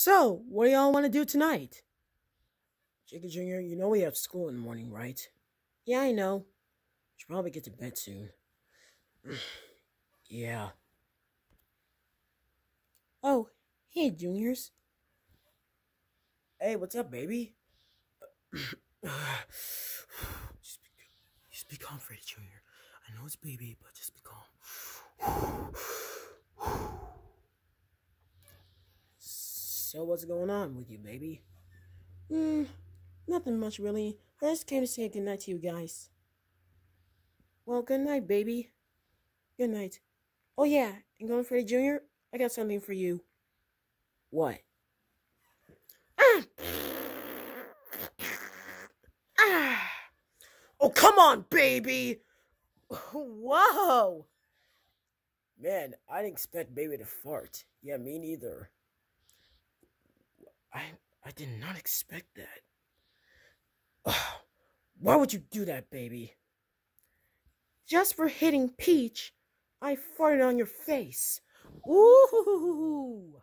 So, what do y'all want to do tonight? Jacob Jr., you know we have school in the morning, right? Yeah, I know. Should probably get to bed soon. yeah. Oh, hey, juniors. Hey, what's up, baby? just, be, just be calm, Freddy Jr. I know it's baby, but just be calm. So, what's going on with you, baby? Hmm, nothing much, really. I just came to say goodnight to you guys. Well, good night, baby. Good night. Oh, yeah, and Golden Freddy Jr., I got something for you. What? Ah! ah! Oh, come on, baby! Whoa! Man, I didn't expect baby to fart. Yeah, me neither. Did not expect that. Why would you do that, baby? Just for hitting Peach, I farted on your face. Ooh!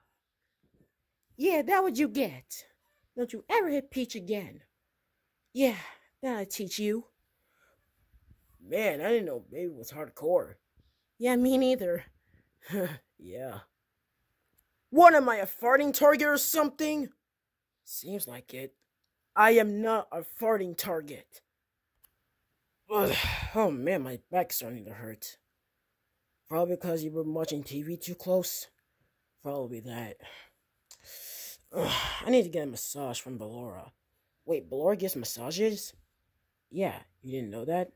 Yeah, that what you get. Don't you ever hit Peach again. Yeah, that'll teach you. Man, I didn't know baby was hardcore. Yeah, me neither. yeah. What am I, a farting target or something? Seems like it. I am not a farting target. Ugh. Oh man, my back's starting to hurt. Probably because you've been watching TV too close. Probably that. Ugh. I need to get a massage from Ballora. Wait, Ballora gives massages? Yeah, you didn't know that?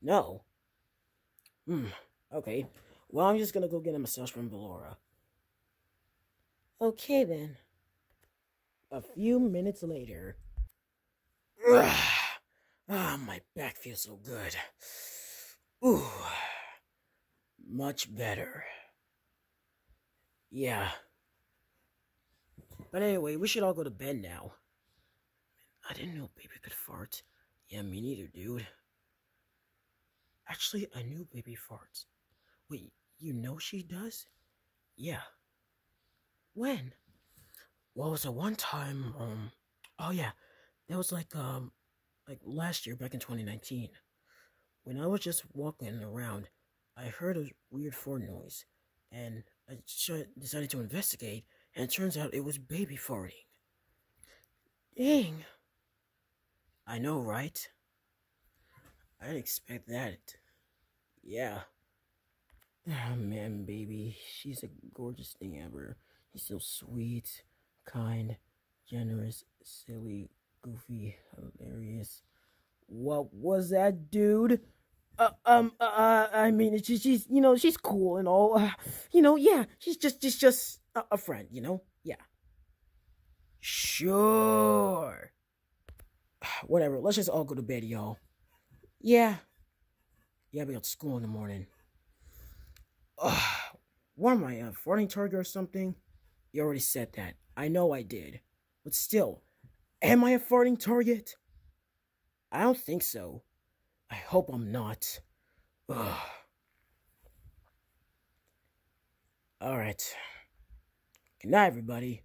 No. Hmm, okay. Well, I'm just gonna go get a massage from Ballora. Okay then. A few minutes later. Ah, oh, my back feels so good. Ooh. Much better. Yeah. But anyway, we should all go to bed now. I didn't know baby could fart. Yeah, me neither, dude. Actually, I knew baby farts. Wait, you know she does? Yeah. When? It was a one time, um, oh yeah, that was like, um, like last year, back in 2019. When I was just walking around, I heard a weird fart noise, and I decided to investigate, and it turns out it was baby farting. Dang. I know, right? I didn't expect that. Yeah. Oh man, baby, she's a gorgeous thing ever. He's so sweet, kind, generous, silly, goofy, hilarious. What was that, dude? Uh, um, uh, uh I mean, she's, she's, you know, she's cool and all. Uh, you know, yeah, she's just, just, just a, a friend, you know? Yeah. Sure. Whatever. Let's just all go to bed, y'all. Yeah. Yeah, we got school in the morning. Ugh. What am I, a farting target or something? You already said that. I know I did. But still, am I a farting target? I don't think so. I hope I'm not. Ugh. Alright. Good night, everybody.